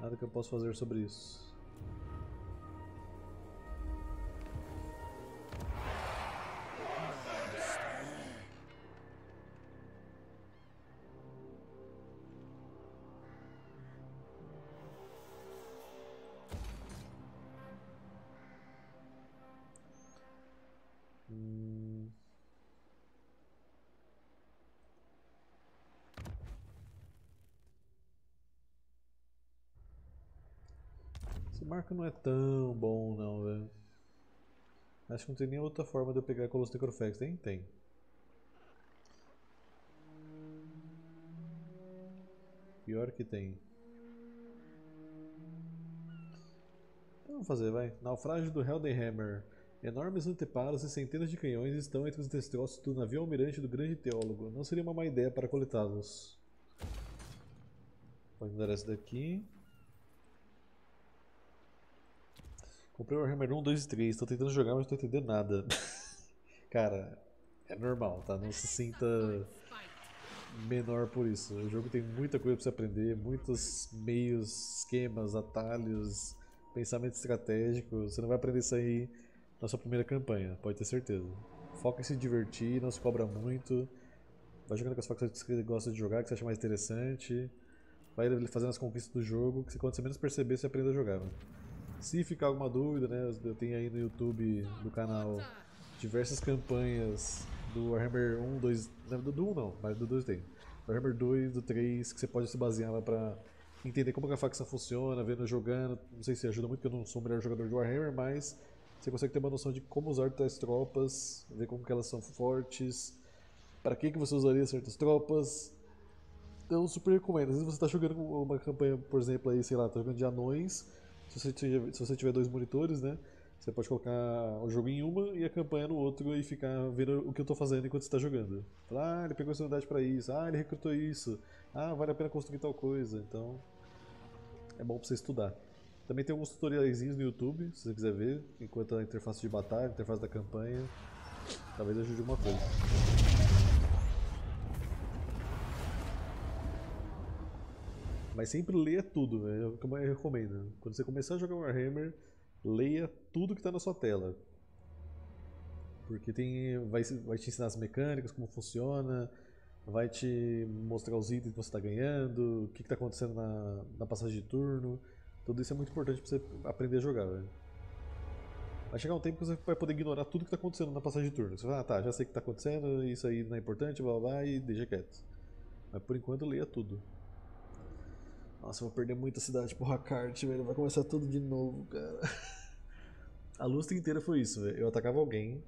Nada que eu possa fazer sobre isso. Marco não é tão bom não, velho. Acho que não tem nem outra forma de eu pegar Colosso Necrofex. Tem? Tem. Pior que tem. Vamos fazer, vai. Naufrágio do Heldenhammer. Enormes anteparos e centenas de canhões estão entre os destroços do navio almirante do grande teólogo. Não seria uma má ideia para coletá-los. Pode dar essa daqui. Comprei o Warhammer 1, 2 e 3. Tô tentando jogar, mas não tô entendendo nada. Cara, é normal, tá? Não se sinta menor por isso. O jogo tem muita coisa pra você aprender, muitos meios, esquemas, atalhos, pensamento estratégico. Você não vai aprender isso aí na sua primeira campanha, pode ter certeza. Foca em se divertir, não se cobra muito. Vai jogando com as facções que você gosta de jogar, que você acha mais interessante. Vai fazendo as conquistas do jogo, que quando você menos perceber, você aprende a jogar. Mano. Se ficar alguma dúvida, né, eu tenho aí no YouTube do canal diversas campanhas do Warhammer 1, 2, não, do 1 não, mas do 2 tem. Warhammer 2, do 3, que você pode se basear lá pra entender como a facção funciona, vendo jogando. Não sei se ajuda muito, porque eu não sou o melhor jogador de Warhammer, mas você consegue ter uma noção de como usar tais tropas, ver como que elas são fortes, para que, que você usaria certas tropas. Então, super recomendo. Às vezes você está jogando uma campanha, por exemplo, aí, sei lá, tá jogando de anões. Se você, tiver, se você tiver dois monitores, né? Você pode colocar o jogo em uma e a campanha no outro e ficar vendo o que eu estou fazendo enquanto você está jogando. Ah, ele pegou essa unidade para isso, ah, ele recrutou isso, ah, vale a pena construir tal coisa. Então, é bom para você estudar. Também tem alguns tutoriais no YouTube, se você quiser ver, enquanto a interface de batalha, a interface da campanha. Talvez ajude uma coisa. Mas sempre leia tudo, né? é o que eu recomendo. Quando você começar a jogar Warhammer, leia tudo que está na sua tela. Porque tem, vai, vai te ensinar as mecânicas, como funciona, vai te mostrar os itens que você está ganhando, o que está acontecendo na, na passagem de turno. Tudo isso é muito importante para você aprender a jogar, velho. Vai chegar um tempo que você vai poder ignorar tudo que está acontecendo na passagem de turno. Você vai, ah tá, já sei o que está acontecendo, isso aí não é importante, blá blá, blá e deixa quieto. Mas por enquanto leia tudo. Nossa, eu vou perder muita cidade pro Hakart, velho. Vai começar tudo de novo, cara. A lustra inteira foi isso, velho. Eu atacava alguém,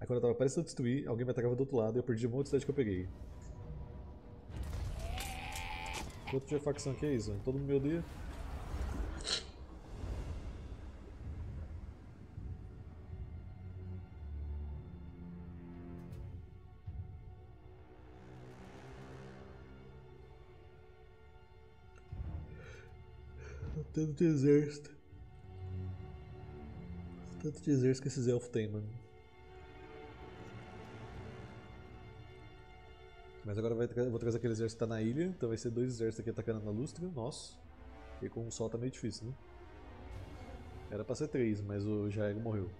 aí quando eu tava prestes a destruir, alguém me atacava do outro lado e eu perdi um monte de cidade que eu peguei. Quanto de facção que é isso? Todo mundo me odeia? Tanto de exército. Tanto de exército que esses elfos têm, mano. Mas agora vai vou trazer aquele exército que tá na ilha, então vai ser dois exércitos aqui atacando na lustra. Nossa. E com um sol tá meio difícil, né? Era pra ser três, mas o Jaego morreu.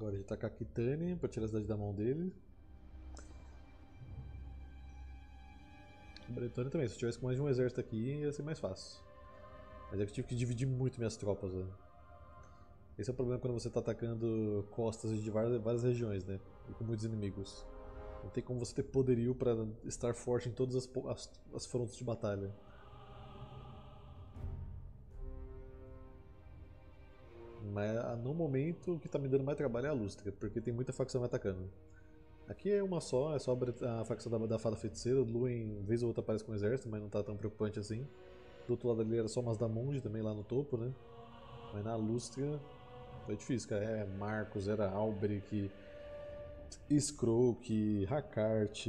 Agora ele tacar a Kitane pra tirar a cidade da mão dele. O Bretônia também, se eu tivesse com mais de um exército aqui ia ser mais fácil. Mas é que eu tive que dividir muito minhas tropas, velho. Esse é o problema quando você está atacando costas de várias, várias regiões, né? E com muitos inimigos. Não tem como você ter poderio para estar forte em todas as, as, as frontes de batalha. Mas ah, no momento o que está me dando mais trabalho é a Lustra, porque tem muita facção me atacando. Aqui é uma só, é só a facção da, da Fada Feiticeira, o Luen, vez ou outra aparece com um exército, mas não está tão preocupante assim. Do outro lado ali era só umas da Monge também lá no topo, né? Mas na Lustria foi difícil, cara. É Marcos, era Albrecht, Skroak, Hakart.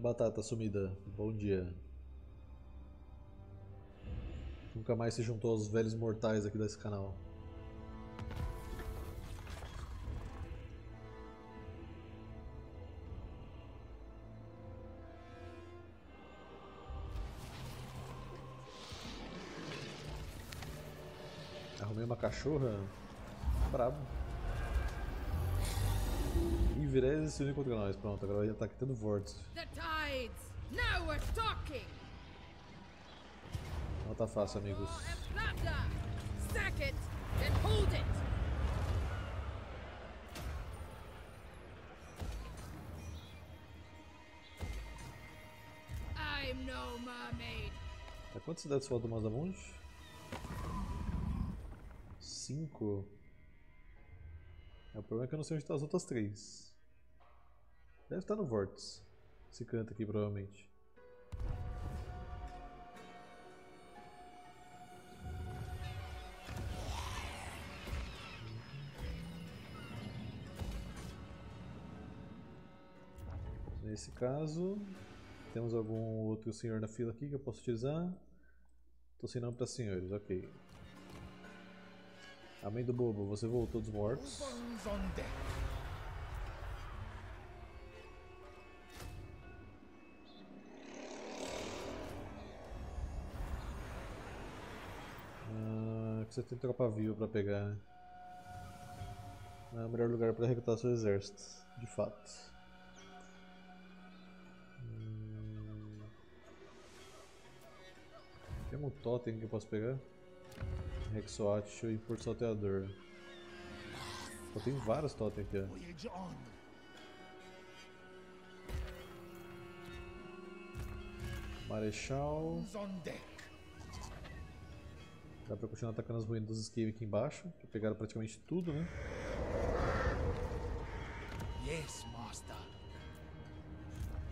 Batata sumida, bom dia. Nunca mais se juntou aos velhos mortais aqui desse canal. Arrumei uma cachorra brabo. E Virez se uniu contra nós. Pronto, agora ele tá tendo vórtice. Não tá fácil, amigos. Tá quantas cidades faltam mais da monte? Cinco. É, o problema é que eu não sei onde estão as outras três. Deve estar no vórtice. Esse canto aqui, provavelmente. Nesse caso, temos algum outro senhor na fila aqui que eu posso utilizar? Tô sem nome para senhores, ok. Amém do Bobo, você voltou dos mortos. Ah, você tem tropa viva para pegar. Não é o melhor lugar para recrutar seu exército, de fato. Totem que eu posso pegar? Rexoatio e Porto Salteador. Pô, tem vários totens aqui, ó. Marechal. Dá pra continuar atacando as ruínas dos esquive aqui embaixo, que pegaram praticamente tudo, né? Yes, master.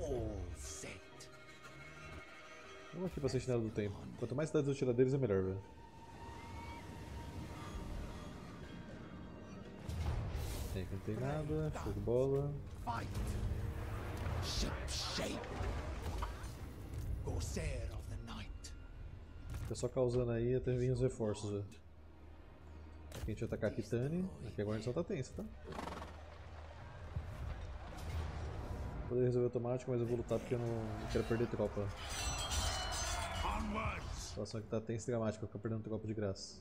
All set. Vamos aqui pra sentinela do tempo. Quanto mais cidades eu tirar deles, é melhor, velho. Tem aqui não tem nada, show de bola. Fica só causando aí até vir os reforços, velho. Aqui a gente vai atacar a Kitane. Aqui a guarnição tá tensa, tá? Poderia resolver automático, mas eu vou lutar porque eu não quero perder tropa. Situação aqui tá tensa e dramática, eu fico perdendo tropa de graça.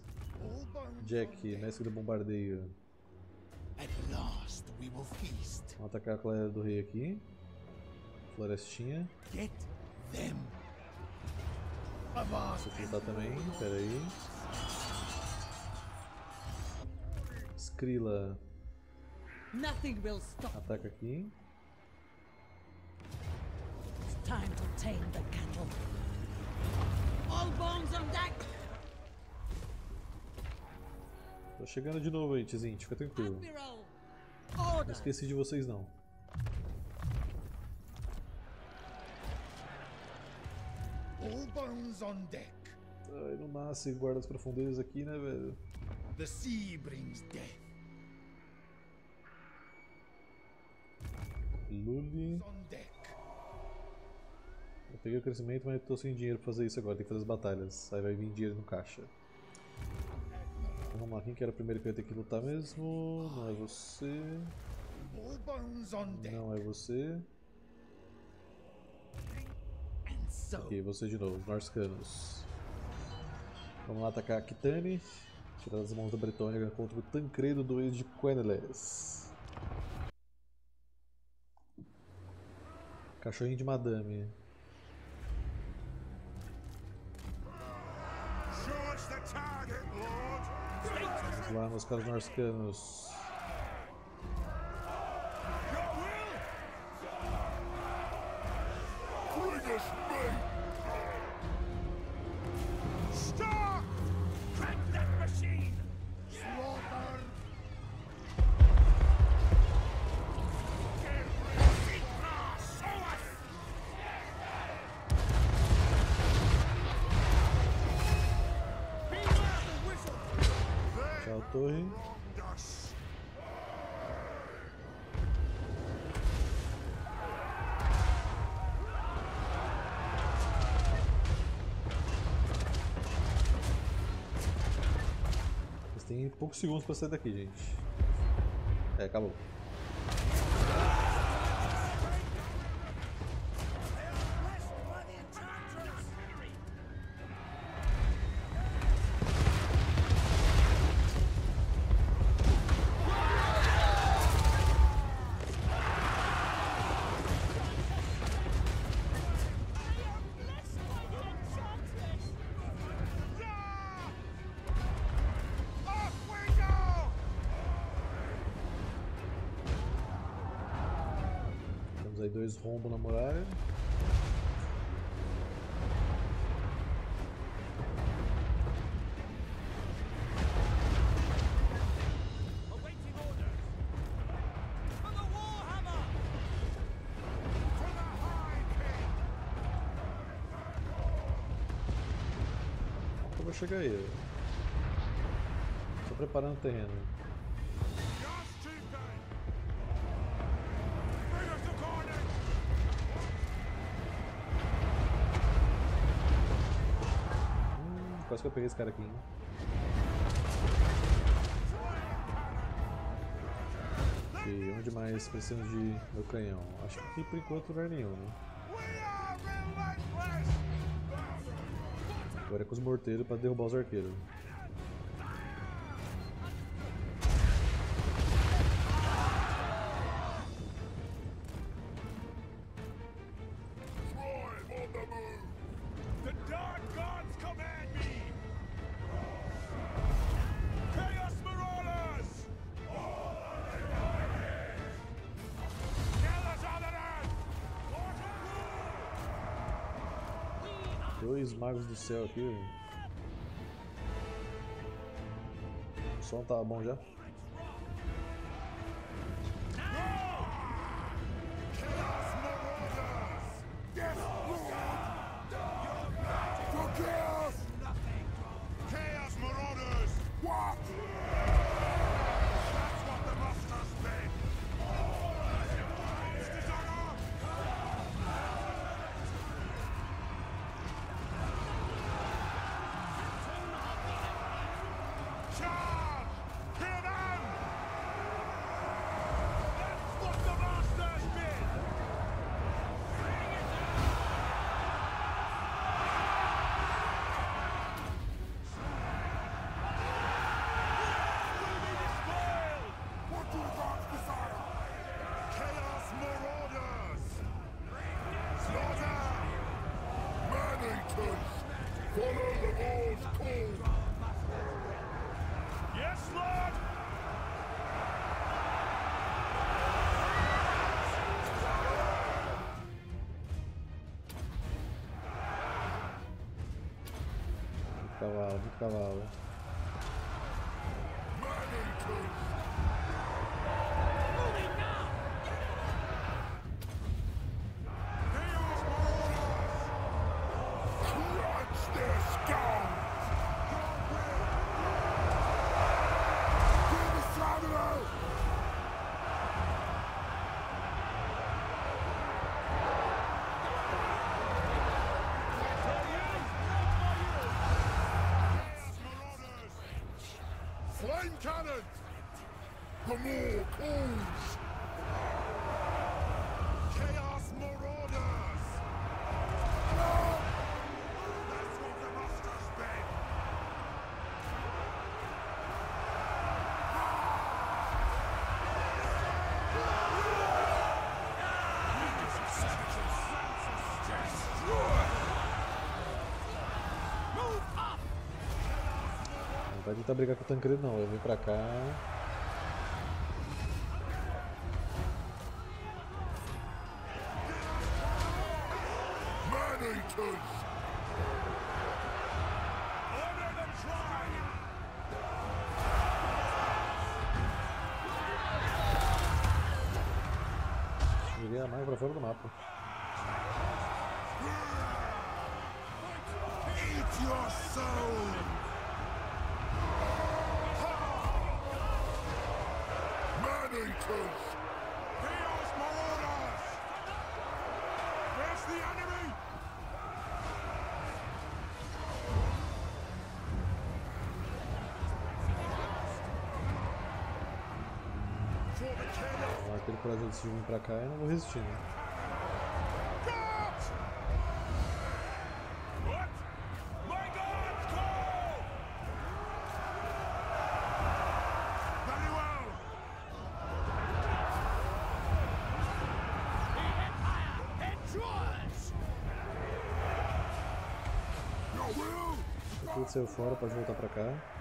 Jack, mestre do bombardeio. Vamos atacar a Clara do Rei aqui. Florestinha. Get them. Vou lutar também, pera aí. Skrilla Nothing will stop. ataca aqui. It's time to tame the cattle. All bones on deck. Tô chegando de novo aí, Tizint, fica tranquilo. Não esqueci de vocês não. All bones on deck. Ai, não nasce guarda das profundezas aqui, né, velho? The sea brings death. Lully. Eu peguei o crescimento, mas tô sem dinheiro pra fazer isso agora. Tem que fazer as batalhas. Aí vai vir dinheiro no caixa. Vamos lá, quem que era o primeiro que ia ter que lutar mesmo? Não é você. Não é você. Ok, você de novo, os Norscanos. Vamos lá atacar a Kitane. Tirar das mãos da Bretônica contra o Tancredo do ex de Queneles. Cachorrinho de Madame. Lá, meus caros Norscanos. Poucos segundos pra sair daqui, gente. É, acabou. Rombos na muralha. Eu vou chegar aí. Tô preparando o terreno. Yes, chieftain! Bring us to Cornish! Hum, quase que eu peguei esse cara aqui, hein? Ok, onde mais precisamos de meu canhão? Acho que por enquanto é nenhum, né? Agora é com os morteiros pra derrubar os arqueiros. Dois magos do céu aqui. O som tá bom já? Cavalo, mine cannons! Come on! Vai tentar brigar com o Tancredo não, vai vir pra cá. Joguei a maga pra fora do mapa. Eat your soul! Man-Eaters! Chaos Marauders! Where's the enemy? Aquele vir pra cá eu não vou resistir, né? Saiu fora, pode voltar pra cá.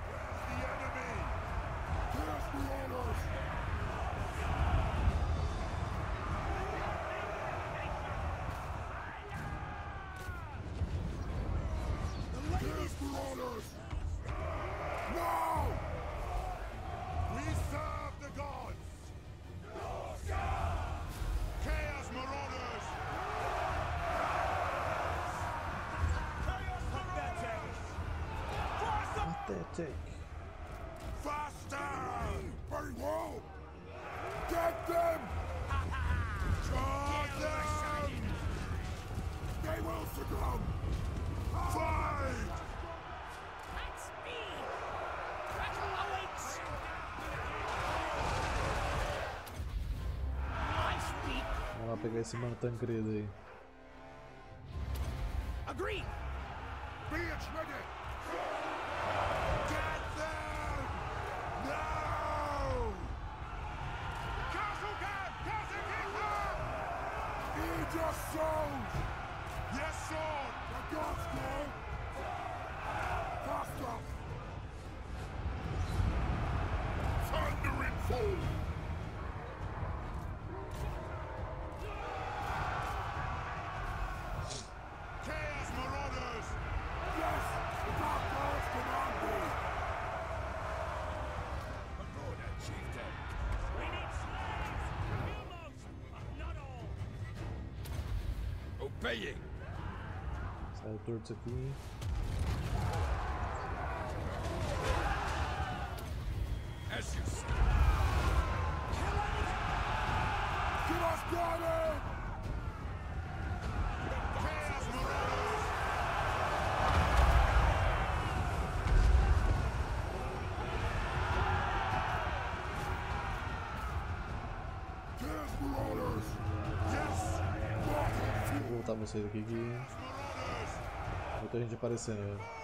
Esse mano Tancredo aí. Obeying. Saiu torto isso aqui. Vocês aqui que muita gente aparecendo. né?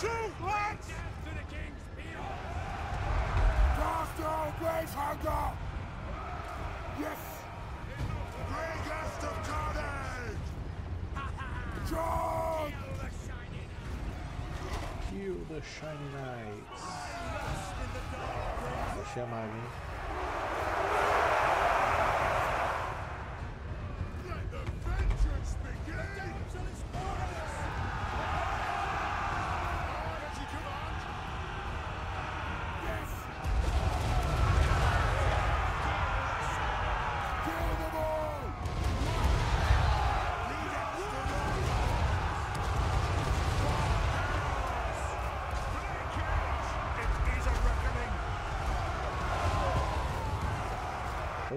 Shoot, Lex! To the king's Cast your oh, grave hunger! Yes! Greatest of carnage! John! Kill the shiny knights. The chamar, hein?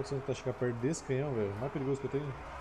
você tentar tá, chegar perto desse canhão, velho. O mais perigoso que eu tenho.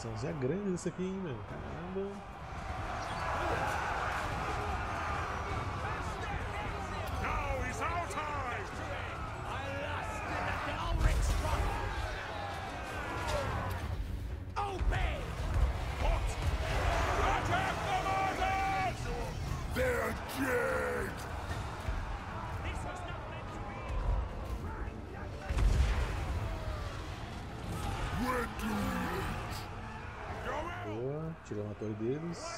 São é grande isso aqui, hein, meu. deles.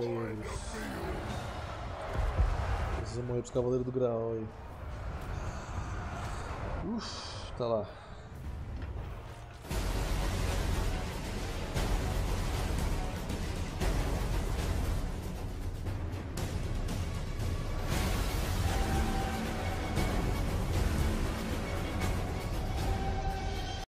cavaleiros. Precisa morrer pros cavaleiros do grau aí. Uf, tá lá.